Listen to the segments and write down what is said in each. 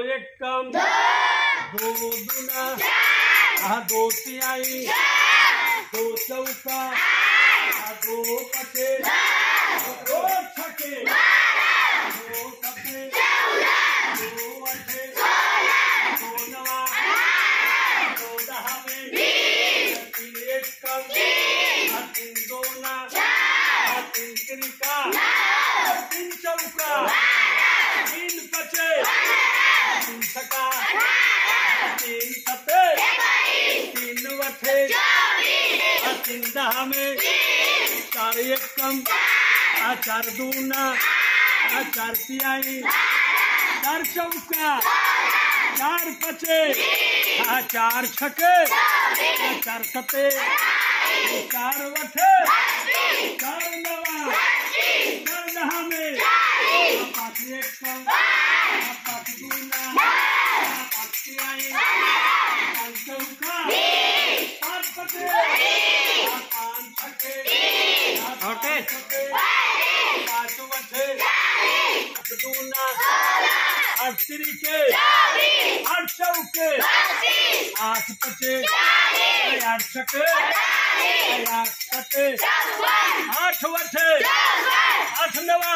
एक कम। दो दुना आ दो तिहाई दो चौका। आ दो पचे दो छके। आ में चार एक कम चार दूना चार तिहाई चार चौका चार पचे चार छके चार सते चार वठे चार नवा, चार दहा में पाँच एक कम आठ तिरिके आठ चौके आठ पचे आठ छके आठ सते आठ नवा।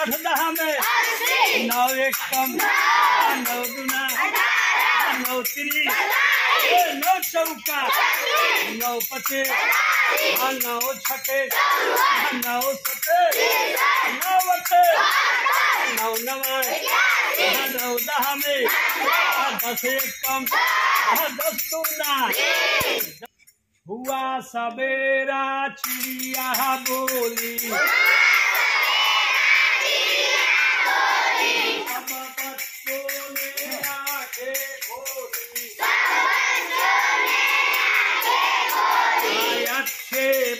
आठ दहा में। नौ एक कम नौ दुना नौ तिरी नौ चौका। नौ पचे नौ छके नौ सते नौ वठे नौ नौ दस एक कम दस हुआ सवेरा चिड़िया बोली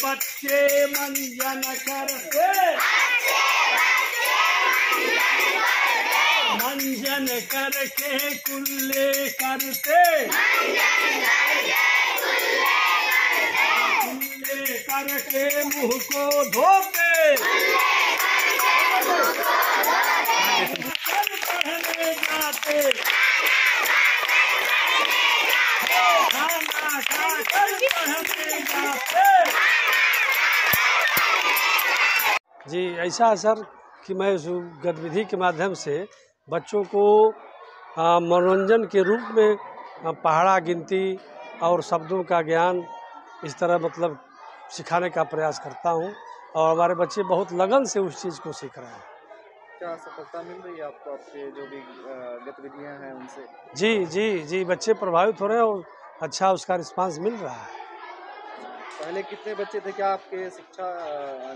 बच्चे मंजन करते मंजन करके कुल्ले करते। कुल्ले करके मुँह को धोते पहने जाते। खाना खा कर पहने जाते। जी, ऐसा है सर कि मैं उस गतिविधि के माध्यम से बच्चों को मनोरंजन के रूप में पहाड़ा गिनती और शब्दों का ज्ञान इस तरह मतलब सिखाने का प्रयास करता हूँ और हमारे बच्चे बहुत लगन से उस चीज़ को सीख रहे हैं। क्या सफलता मिल रही है आपको आपके जो भी गतिविधियाँ हैं उनसे? जी जी जी बच्चे प्रभावित हो रहे हैं और अच्छा उसका रिस्पांस मिल रहा है। पहले कितने बच्चे थे? क्या आपके शिक्षा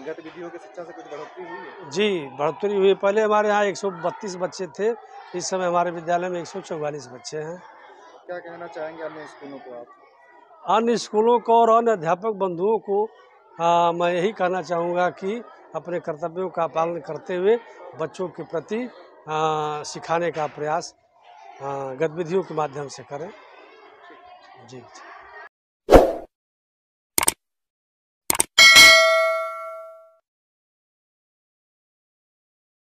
गतिविधियों की शिक्षा से कुछ बढ़ोतरी हुई है? जी बढ़ोतरी हुई पहले हमारे यहाँ 132 बच्चे थे। इस समय हमारे विद्यालय में 144 बच्चे हैं। क्या कहना चाहेंगे अन्य स्कूलों को आप? अन्य स्कूलों को और अन्य अध्यापक बंधुओं को आ, मैं यही कहना चाहूँगा कि अपने कर्तव्यों का पालन करते हुए बच्चों के प्रति आ, सिखाने का प्रयास गतिविधियों के माध्यम से करें। जी।